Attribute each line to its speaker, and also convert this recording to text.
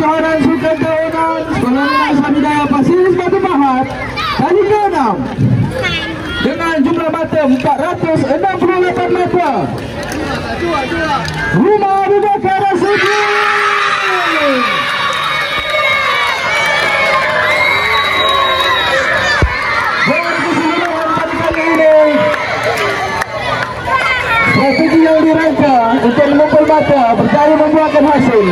Speaker 1: kejuaraan suka Tahunan Sekolah Menengah Samidaya Pasir Sepatu Pahat Kali ke-6 Dengan jumlah mata 468 mata. Rumah dibakar segi Strategi yang direka untuk mengumpul mata berjaya membuahkan hasil.